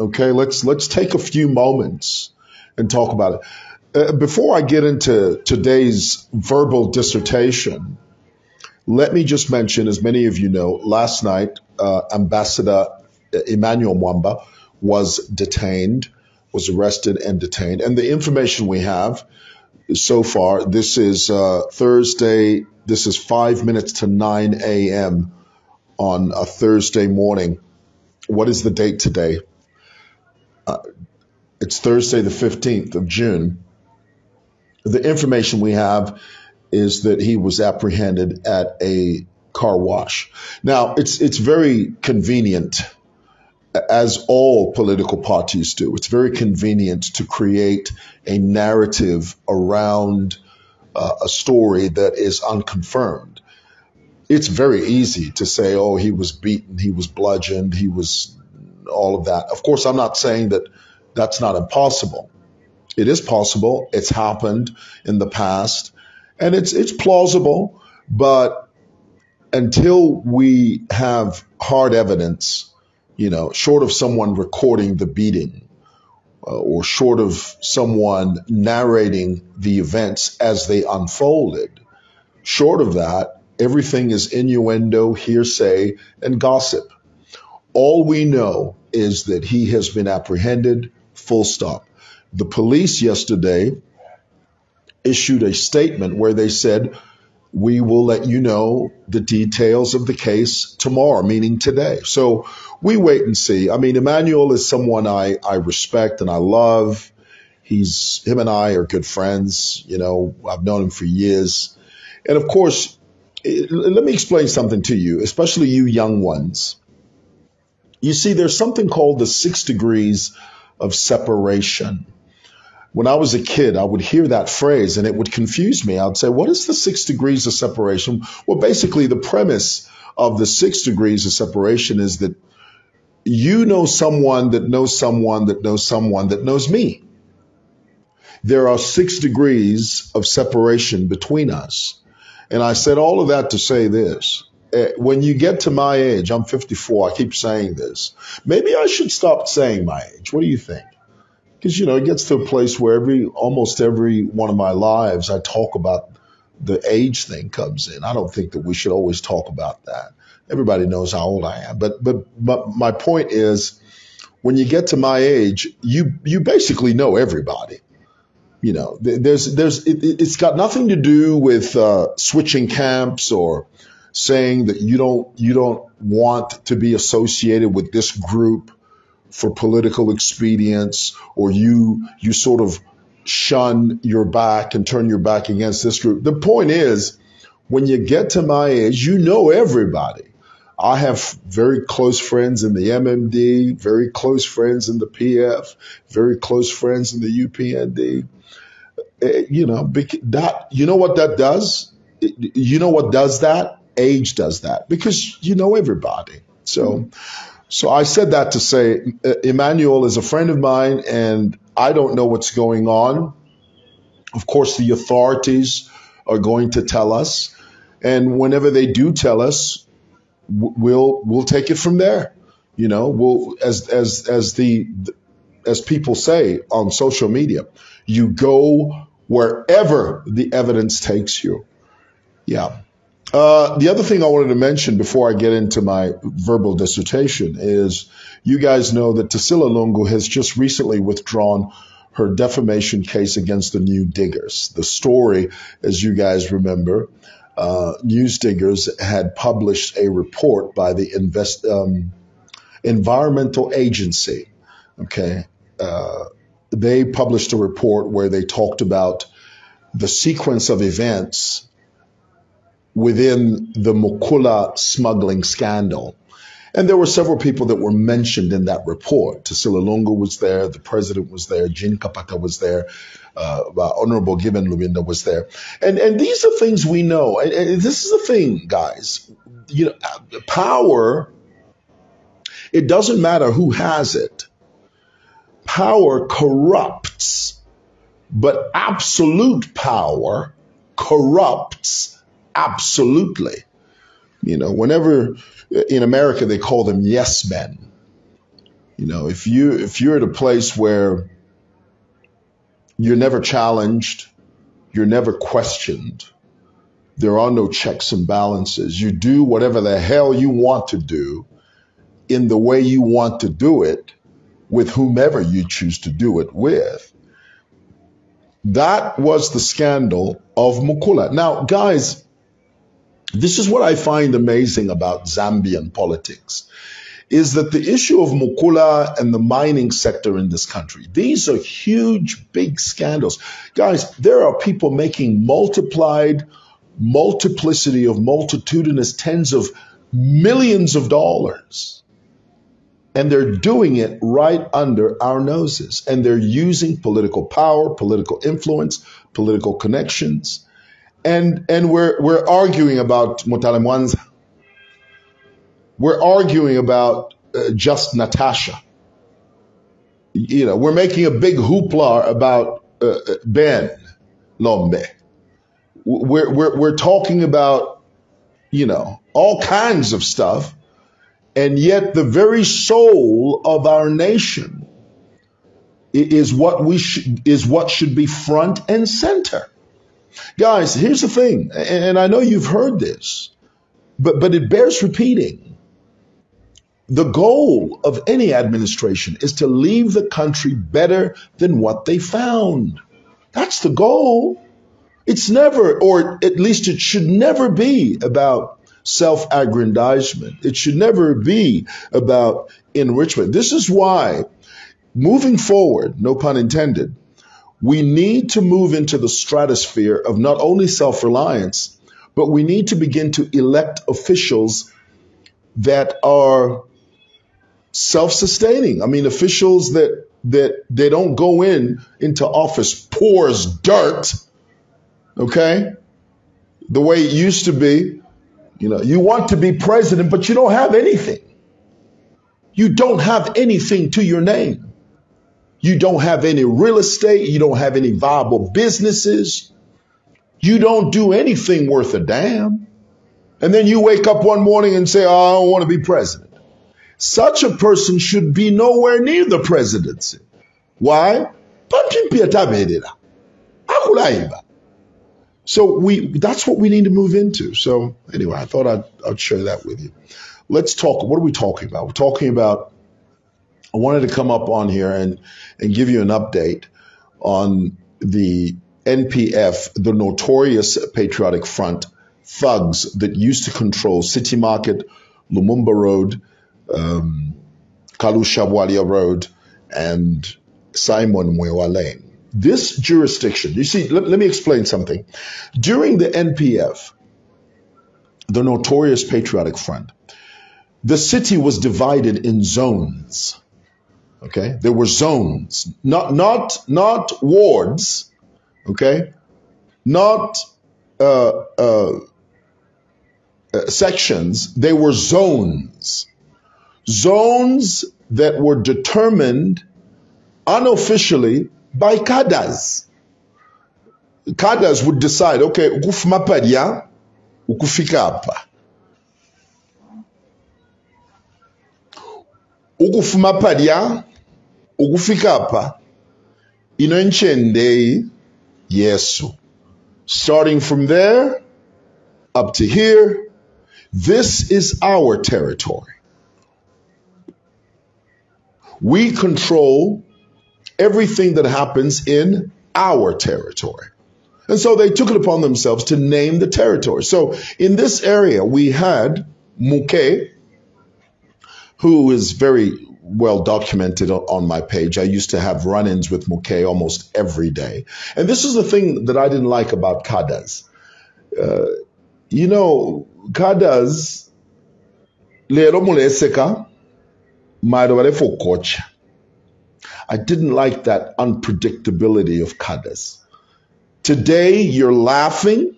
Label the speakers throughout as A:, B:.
A: Okay, let's let's take a few moments and talk about it. Uh, before I get into today's verbal dissertation, let me just mention, as many of you know, last night uh, Ambassador Emmanuel Mwamba was detained, was arrested and detained, and the information we have so far, this is uh, Thursday. This is five minutes to 9 a.m. on a Thursday morning. What is the date today? Uh, it's Thursday, the 15th of June. The information we have is that he was apprehended at a car wash. Now, it's, it's very convenient, as all political parties do. It's very convenient to create a narrative around uh, a story that is unconfirmed. It's very easy to say, oh, he was beaten, he was bludgeoned, he was all of that. Of course, I'm not saying that that's not impossible. It is possible. It's happened in the past and it's, it's plausible, but until we have hard evidence, you know, short of someone recording the beating uh, or short of someone narrating the events as they unfolded, short of that, everything is innuendo, hearsay, and gossip. All we know is that he has been apprehended, full stop. The police yesterday issued a statement where they said, we will let you know the details of the case tomorrow, meaning today. So we wait and see. I mean, Emmanuel is someone I, I respect and I love. He's, him and I are good friends. You know, I've known him for years. And of course, it, let me explain something to you, especially you young ones. You see, there's something called the six degrees of separation. When I was a kid, I would hear that phrase and it would confuse me. I'd say, what is the six degrees of separation? Well, basically the premise of the six degrees of separation is that you know someone that knows someone that knows someone that knows me. There are six degrees of separation between us. And I said all of that to say this. Eh, when you get to my age, I'm 54, I keep saying this. Maybe I should stop saying my age. What do you think? Because, you know, it gets to a place where every, almost every one of my lives, I talk about the age thing comes in. I don't think that we should always talk about that. Everybody knows how old I am. But, but, but my point is when you get to my age, you, you basically know everybody. You know, there's, there's, it, has got nothing to do with, uh, switching camps or, saying that you don't you don't want to be associated with this group for political expedience or you you sort of shun your back and turn your back against this group. The point is when you get to my age, you know everybody. I have very close friends in the MMD, very close friends in the PF, very close friends in the UPND. Eh, you know, that you know what that does? You know what does that? Age does that because you know everybody. So, hmm. so I said that to say Emmanuel is a friend of mine and I don't know what's going on. Of course, the authorities are going to tell us. And whenever they do tell us, we'll, we'll take it from there. You know, we'll, as, as, as the, as people say on social media, you go wherever the evidence takes you. Yeah. Uh, the other thing I wanted to mention before I get into my verbal dissertation is you guys know that Tasila Lungu has just recently withdrawn her defamation case against the News Diggers. The story, as you guys remember, uh, News Diggers had published a report by the invest, um, environmental agency. Okay. Uh, they published a report where they talked about the sequence of events within the Mukula smuggling scandal. And there were several people that were mentioned in that report. Tasila Lungu was there, the president was there, Jean Kapata was there, uh, uh, Honorable Given Lubinda was there. And, and these are things we know. And, and this is the thing, guys. You know, power, it doesn't matter who has it. Power corrupts, but absolute power corrupts absolutely. You know, whenever in America they call them yes men. You know, if you if you're at a place where you're never challenged, you're never questioned, there are no checks and balances. You do whatever the hell you want to do in the way you want to do it with whomever you choose to do it with. That was the scandal of Mukula. Now, guys, this is what I find amazing about Zambian politics is that the issue of Mukula and the mining sector in this country, these are huge, big scandals. Guys, there are people making multiplied multiplicity of multitudinous tens of millions of dollars. And they're doing it right under our noses. And they're using political power, political influence, political connections and and we're we're arguing about Mutale Mwanza. We're arguing about uh, just Natasha. You know, we're making a big hoopla about uh, uh, Ben Lombe. We're, we're we're talking about you know all kinds of stuff, and yet the very soul of our nation is what we sh- is what should be front and center. Guys, here's the thing, and I know you've heard this, but, but it bears repeating. The goal of any administration is to leave the country better than what they found. That's the goal. It's never, or at least it should never be about self aggrandizement. It should never be about enrichment. This is why moving forward, no pun intended, we need to move into the stratosphere of not only self reliance, but we need to begin to elect officials that are self sustaining. I mean, officials that that they don't go in into office poor as dirt. Okay? The way it used to be, you know, you want to be president, but you don't have anything. You don't have anything to your name. You don't have any real estate. You don't have any viable businesses. You don't do anything worth a damn. And then you wake up one morning and say, oh, I don't want to be president. Such a person should be nowhere near the presidency. Why? So we that's what we need to move into. So anyway, I thought I'd, I'd share that with you. Let's talk. What are we talking about? We're talking about I wanted to come up on here and, and give you an update on the NPF, the notorious Patriotic Front thugs that used to control City Market, Lumumba Road, um, Kalusha Road, and Simon Mwewa Lane. This jurisdiction, you see, let, let me explain something. During the NPF, the notorious Patriotic Front, the city was divided in zones. Okay, there were zones, not not not wards. Okay, not uh, uh, uh, sections. They were zones, zones that were determined unofficially by cadres. Cadres would decide, okay, ukufuma paria, ukufika hapa. Ukufuma paria, ukufika hapa ino nchende yesu. Starting from there up to here this is our territory. We control everything that happens in our territory. And so they took it upon themselves to name the territory. So in this area we had muke who is very well documented on my page. I used to have run ins with Muke almost every day. And this is the thing that I didn't like about Kadas. Uh, you know, Kadas I didn't like that unpredictability of Kadas. Today you're laughing,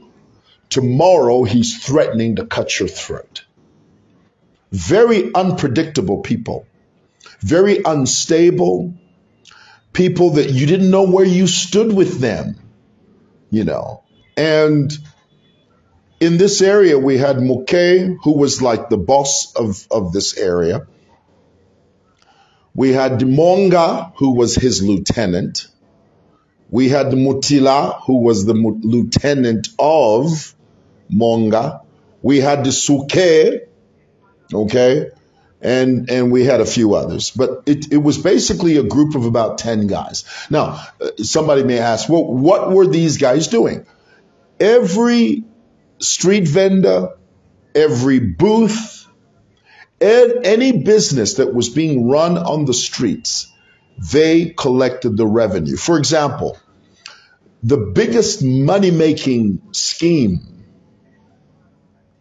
A: tomorrow he's threatening to cut your throat. Very unpredictable people, very unstable people that you didn't know where you stood with them, you know. And in this area, we had Muke, who was like the boss of, of this area. We had Monga, who was his lieutenant. We had Mutila, who was the lieutenant of Monga. We had Suke, okay, and and we had a few others. But it, it was basically a group of about 10 guys. Now, uh, somebody may ask, well, what were these guys doing? Every street vendor, every booth, and any business that was being run on the streets, they collected the revenue. For example, the biggest money making scheme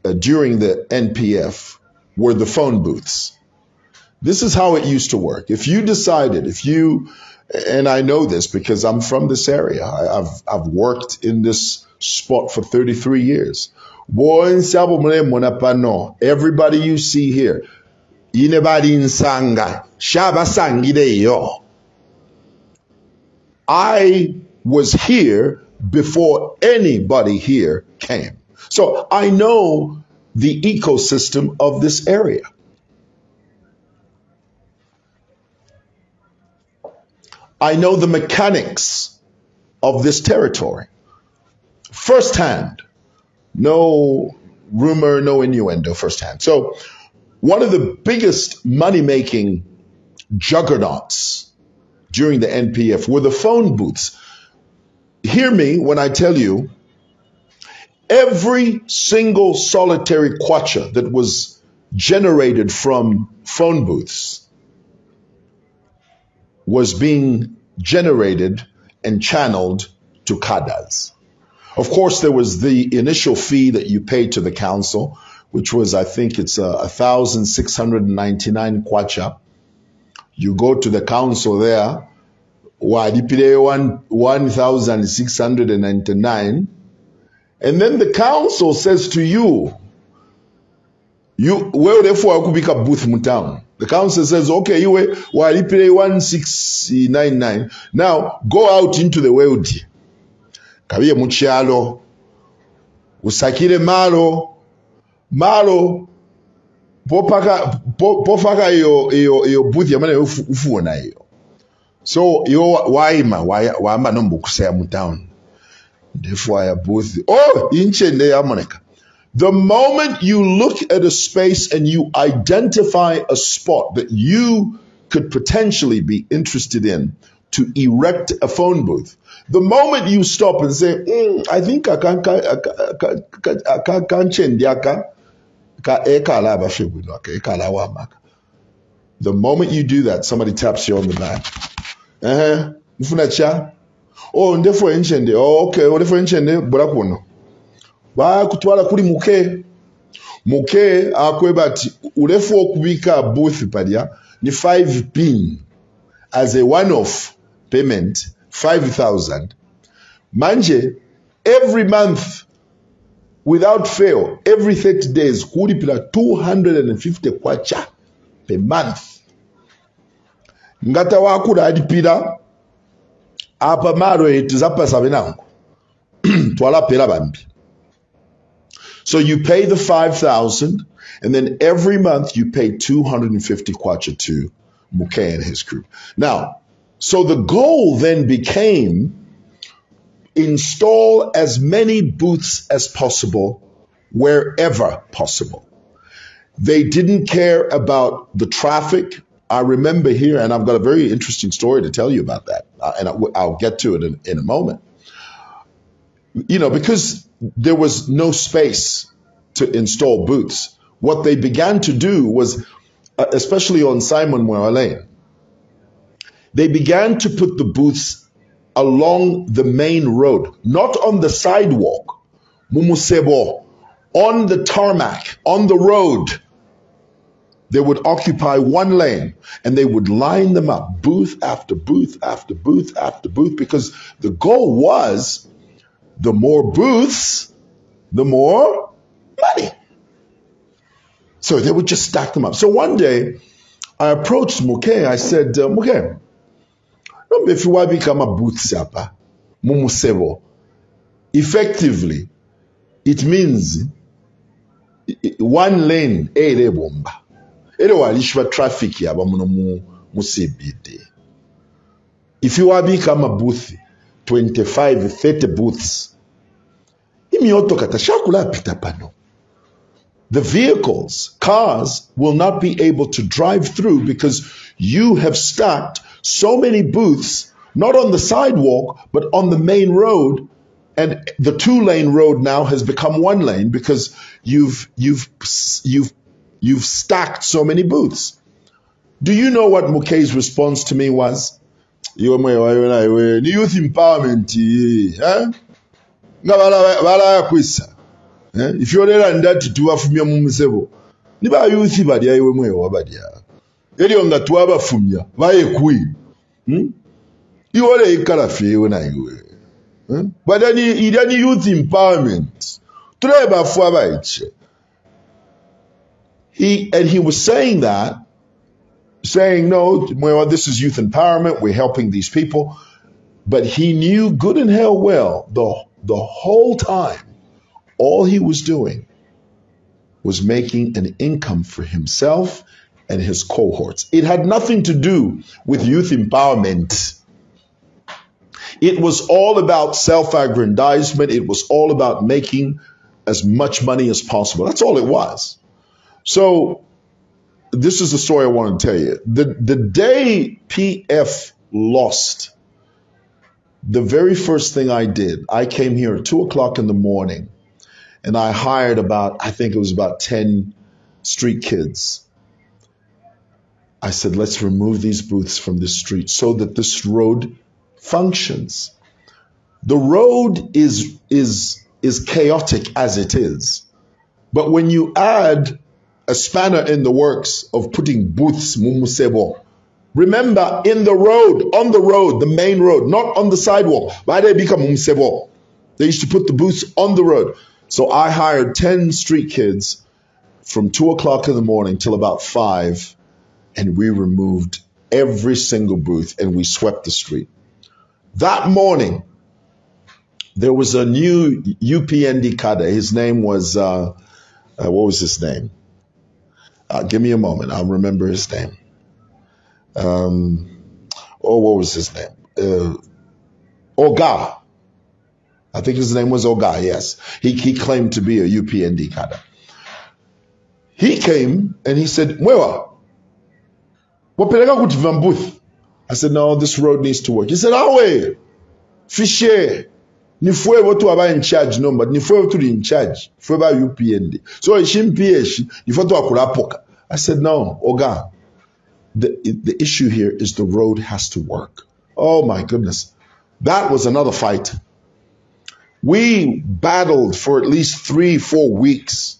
A: uh, during the NPF were the phone booths. This is how it used to work. If you decided, if you, and I know this because I'm from this area, I, I've, I've worked in this spot for 33 years. Everybody you see here, inebali nsanga, shabasangideyo. I was here before anybody here came. So I know the ecosystem of this area. I know the mechanics of this territory firsthand. No rumor, no innuendo firsthand. So, one of the biggest money making juggernauts during the NPF were the phone booths. Hear me when I tell you every single solitary kwacha that was generated from phone booths was being generated and channeled to kadas. Of course, there was the initial fee that you paid to the council, which was, I think it's uh, a and ninety-nine kwacha. You go to the council there, one one thousand six hundred and ninety-nine, and then the council says to you, you wewe therefore kubika booth mutown. The council says, okay, you walipire one six nine nine. Now go out into the world. kabiye muchialo. usakire malo malo popaka po- pofaka iyo booth yamane ufu- ufuona iyo so iyo waima wamba nombukuseya mu town ndefwaya booth oh inchende yamoneka the moment you look at a space and you identify a spot that you could potentially be interested in to erect a phone booth, the moment you stop and say, "Mm, I think I can, I I can, can change yaka, ka ekala abashebulu aka, ekala wamaka." the moment you do that, somebody taps you on the back. Uh-huh. Oh, ndefu enchende. Oh, okay. Oh, bora kuno. bakutwala kuli muke muke akweba ati urefu okubika booth palya ni 5 pin as a one off payment 5000 manje every month without fail every 30 days kulipira 250 kwacha per month ngata wakula alipira bambi So you pay the 5,000 and then every month you pay 250 kwacha to Muke and his group. Now, so the goal then became install as many booths as possible wherever possible. They didn't care about the traffic. I remember here, and I've got a very interesting story to tell you about that, uh, and I- I'll get to it in, in a moment you know, because there was no space to install booths, what they began to do was, uh, especially on Simon Lane, they began to put the booths along the main road, not on the sidewalk, Mumusebo, on the tarmac, on the road. They would occupy one lane and they would line them up, booth after booth after booth after booth, because the goal was the more booths, the more money. So they would just stack them up. So one day, I approached Muke. I said, uh, Muke, no to become a booth sapa, mumusebo. Effectively, it means one lane ere bomba. Ere walishwa traffic yaba muno mu mu. If you want to become a booth, 25, 30 booths, imioto katashakula pita pano. The vehicles, cars, will not be able to drive through because you have stacked so many booths, not on the sidewalk, but on the main road. And the two lane road now has become one lane because you've, you've, you've, you've stacked so many booths. Do you know what Muke's response to me was? Iwe mwewa, iwe na iwe, ni youth empowerment, eh? Nga bala- balayakwisa. Eh? ifyorera ndati tubafumya mu musebo ni bayuthi balya iwe mwewa balya eryo nga twabafumya bayekwi hmm? iwole ikalafye iwe na iwe eh? balya ni ilya ni youth empowerment tulabe bafu abayiche he and he was saying that saying no mwewa this is youth empowerment we're helping these people but he knew good and hell well the the whole time all he was doing was making an income for himself and his cohorts. It had nothing to do with youth empowerment. It was all about self aggrandizement. It was all about making as much money as possible. That's all it was. So, this is the story I want to tell you. The, the day PF lost, the very first thing I did, I came here at two o'clock in the morning and I hired about, I think it was about 10 street kids. I said, let's remove these booths from the street so that this road functions. The road is, is, is chaotic as it is. But when you add a spanner in the works of putting booths, mumusebo, remember in the road, on the road, the main road, not on the sidewalk, why they become mumusebo? They used to put the booths on the road. So I hired 10 street kids from two o'clock in the morning till about five, and we removed every single booth and we swept the street. That morning, there was a new UPND cadre. His name was, uh, uh, what was his name? Uh, give me a moment. I'll remember his name. Um, oh, what was his name? Uh, Oga. I think his name was Oga, yes. He, he claimed to be a UPND cadre. He came and he said, Mwewa, wapeleka kuti Vambuth. I said, no, this road needs to work. He said, awe, fishe, ni watu in charge but ni watu in charge. Fwe ba UPND. So ishimpi ni fwe watu wakulapoka. I said, no, Oga, the, the issue here is the road has to work. Oh my goodness. That was another fight. We battled for at least three, four weeks.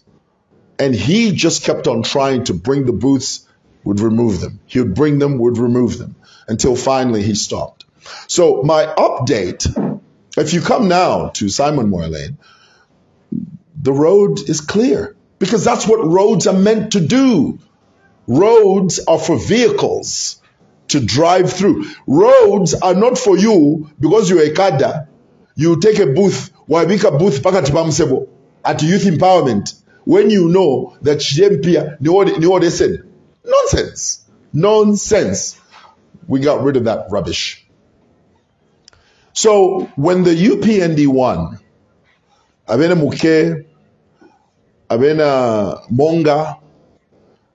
A: And he just kept on trying to bring the booths, would remove them. He would bring them, would remove them until finally he stopped. So my update, if you come now to Simon Mwewa Lane, the road is clear because that's what roads are meant to do. Roads are for vehicles to drive through. Roads are not for you because you're a kada. You take a booth, wabika booth at youth empowerment when you know that what, ni what they said. Nonsense. Nonsense. We got rid of that rubbish. So when the UPND won, Abena Muke, Abena Monga,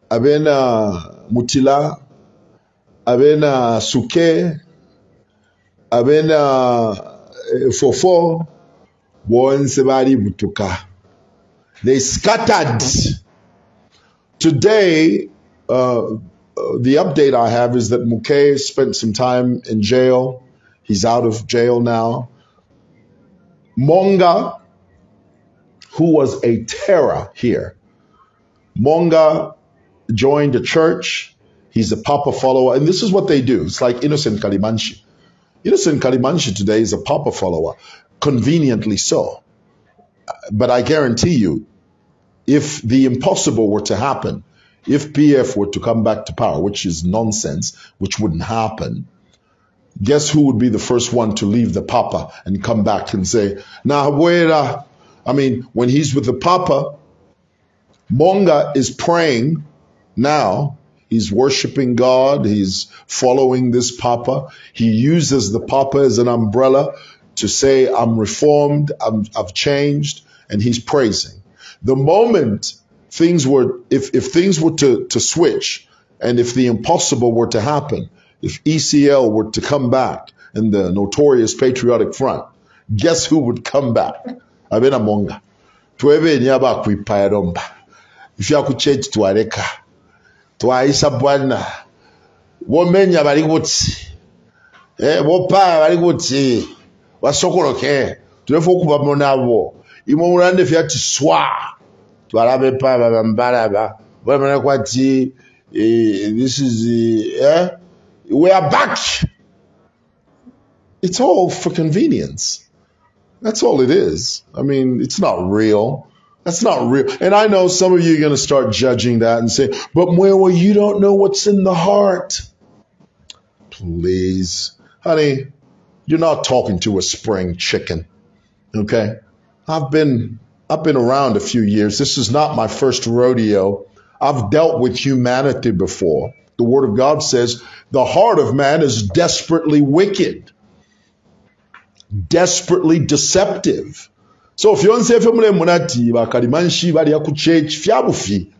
A: Abena Mutila, Abena Suke, Abena eh, Fofo, bonse bali butuka. They scattered. Today, uh, uh, the update I have is that Muke spent some time in jail. He's out of jail now. Monga, who was a terror here, Monga joined a church. He's a Papa follower. And this is what they do. It's like Innocent Kalimanshi. Innocent Kalimanshi today is a Papa follower, conveniently so. But I guarantee you, if the impossible were to happen, if PF were to come back to power, which is nonsense, which wouldn't happen, guess who would be the first one to leave the Papa and come back and say, Nah, uh, I mean, when he's with the Papa, Monga is praying now. He's worshiping God. He's following this Papa. He uses the Papa as an umbrella to say, I'm reformed, I'm, I've changed, and he's praising. The moment things were, if, if things were to, to switch, and if the impossible were to happen, if ECL were to come back in the notorious Patriotic Front, guess who would come back? Abena Monga. Twebeni abakwipayaromba. Ifya ku church twareka. Twayisa bwana. Womenya bali kuti. Eh, bopa bali kuti. Wasokoloke. Tulefa okuva nabo. Imwe mulande fyati swa. Twalabe pa babambalaba. Bwemana kwati eh, this is eh we are back. It's all for convenience. That's all it is. I mean, it's not real. That's not real. And I know some of you are going to start judging that and say, but well, you don't know what's in the heart. Please, honey, you're not talking to a spring chicken. Okay. I've been, I've been around a few years. This is not my first rodeo. I've dealt with humanity before. The word of God says the heart of man is desperately wicked, desperately deceptive. So fyonse ffe mule munati bakalimanshi baliya ku church fyabufi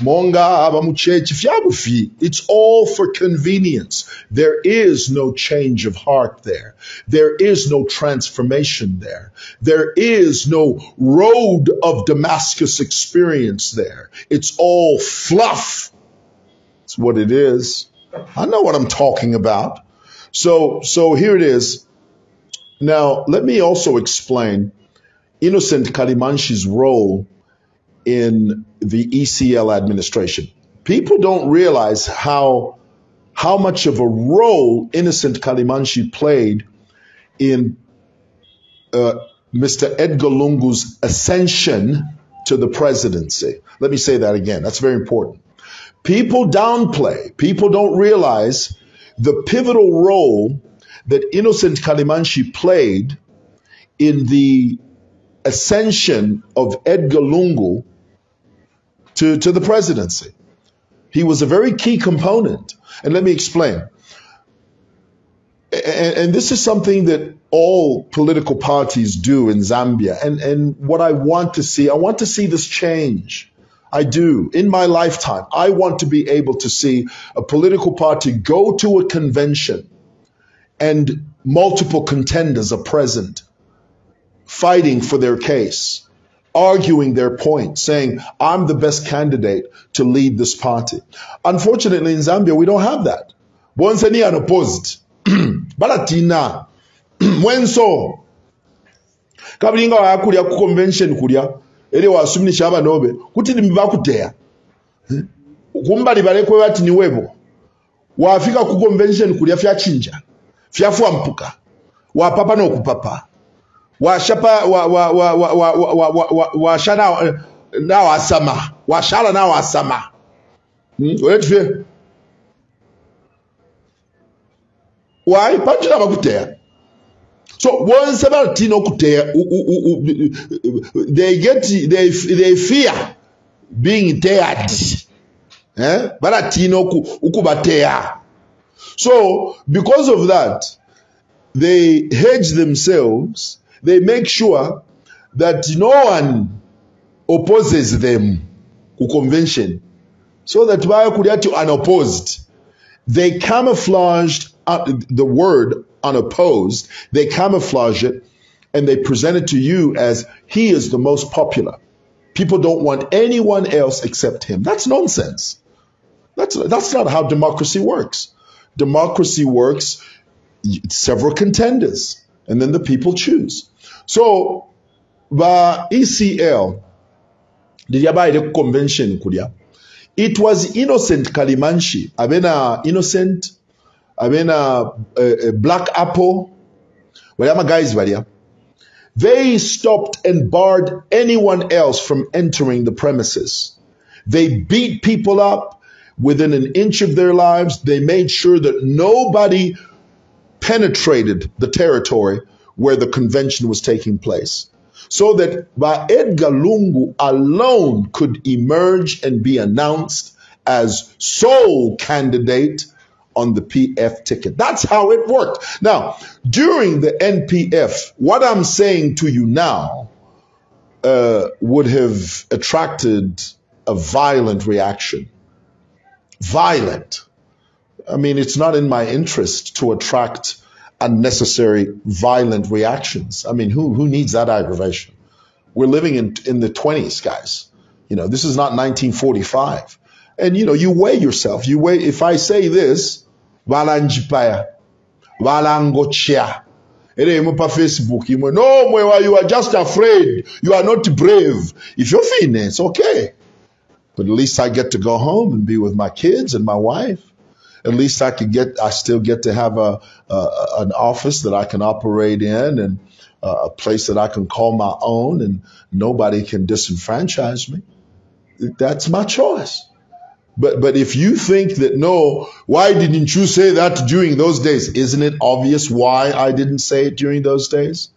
A: monga aba church fyabufi it's all for convenience. There is no change of heart there. There is no transformation there. There is no road of damascus experience there. It's all fluff it's what it is i know what i'm talking about so so here it is now let me also explain innocent kalimanshi's role in the ECL administration. People don't realize how how much of a role Innocent Kalimanshi played in uh, Mr. Edgar Lungu's ascension to the presidency. Let me say that again. That's very important. People downplay, people don't realize the pivotal role that Innocent Kalimanshi played in the ascension of Edgar Lungu to, to the presidency. He was a very key component. And let me explain. And, and, this is something that all political parties do in Zambia. And, and what I want to see, I want to see this change. I do. In my lifetime, I want to be able to see a political party go to a convention and multiple contenders are present fighting for their case arguing their point, saying, I'm the best candidate to lead this party. Unfortunately, in Zambia, we don't have that. Once any unopposed. Balatina. Mwenso. kabulinga wakulya ku convention kulya eri wasuminisha abanobe kuti ndimi bakuteya kumbali balekwe bati niwebo wafika ku convention kulya fyachinja fyafwampuka wapapa n'okupapa washapa wa wa wa wa wa wa wa wa washa na na wasama washala na wasama hmm? Oletwe why panjira bakuteya so once about tino kuteya they get they they fear being teared. Eh? Balatino ukubateya so because of that they hedge themselves. They make sure that no one opposes them ku convention. So that bayakulya to unopposed they camouflaged uh, the word unopposed they camouflage it and they present it to you as he is the most popular. People don't want anyone else except him. That's nonsense. That's that's not how democracy works. Democracy works several contenders and then the people choose. So ba ecl lilyabaire ku convention it was Innocent Kalimanshi, abena Innocent, abena uh, uh, Black Apple, whatever guys, varia. They stopped and barred anyone else from entering the premises. They beat people up within an inch of their lives. They made sure that nobody penetrated the territory where the convention was taking place. So that by Edgar Lungu alone could emerge and be announced as sole candidate on the PF ticket. That's how it worked. Now, during the NPF, what I'm saying to you now uh, would have attracted a violent reaction. Violent. I mean, it's not in my interest to attract unnecessary violent reactions. I mean, who, who needs that aggravation? We're living in, in the 20s, guys. You know, this is not 1945. And, you know, you weigh yourself. You weigh, if I say this, valanjipaya, valangochia, pa Facebook, you no, you are just afraid. You are not brave. If you're feeling it's okay. But at least I get to go home and be with my kids and my wife. At least I could get, I still get to have a, a an office that I can operate in and a place that I can call my own and nobody can disenfranchise me. That's my choice. But, but if you think that no, why didn't you say that during those days? Isn't it obvious why I didn't say it during those days?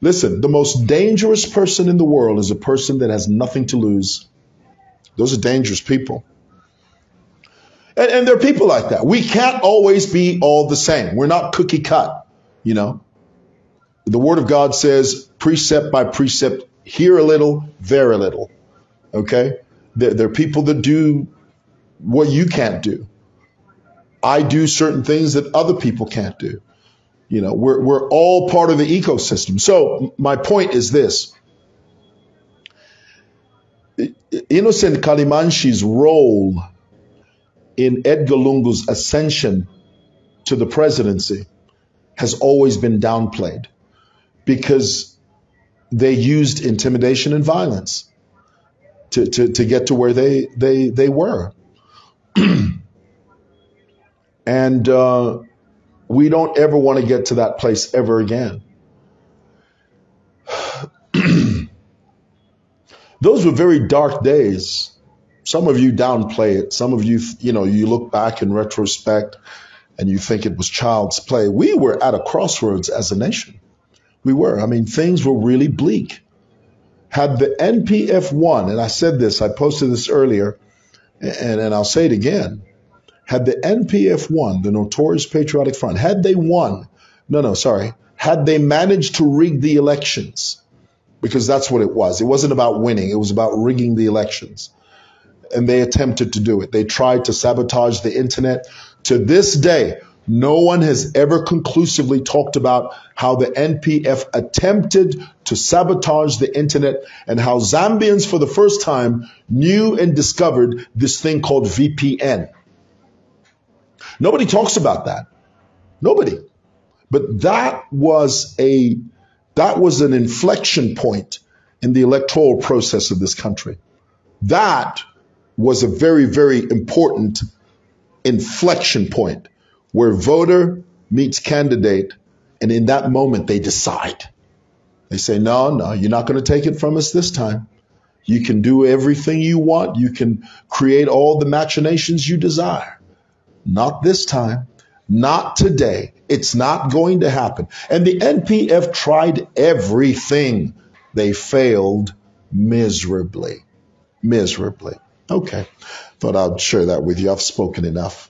A: Listen, the most dangerous person in the world is a person that has nothing to lose. Those are dangerous people. And, and there are people like that. We can't always be all the same. We're not cookie cut, you know. The word of God says precept by precept, here a little, there a little. Okay? There, are people that do what you can't do. I do certain things that other people can't do. You know, we're, we're all part of the ecosystem. So my point is this. Innocent Kalimanshi's role in Edgar Lungu's ascension to the presidency has always been downplayed because they used intimidation and violence to, to, to get to where they, they, they were. and uh, we don't ever want to get to that place ever again. Those were very dark days. Some of you downplay it. Some of you, you know, you look back in retrospect and you think it was child's play. We were at a crossroads as a nation. We were. I mean, things were really bleak. Had the NPF won, and I said this, I posted this earlier, and, and I'll say it again. Had the NPF won, the Notorious Patriotic Front, had they won, no, no, sorry, had they managed to rig the elections, because that's what it was. It wasn't about winning, it was about rigging the elections. And they attempted to do it. They tried to sabotage the internet. To this day, no one has ever conclusively talked about how the NPF attempted to sabotage the internet and how Zambians, for the first time, knew and discovered this thing called VPN. Nobody talks about that. Nobody. But that was a that was an inflection point in the electoral process of this country. That was a very, very important inflection point where voter meets candidate, and in that moment they decide. They say, no, no, you're not going to take it from us this time. You can do everything you want. You can create all the machinations you desire. Not this time. Not today. It's not going to happen. And the NPF tried everything. They failed miserably. Miserably. Okay. Thought I'd share that with you. I've spoken enough.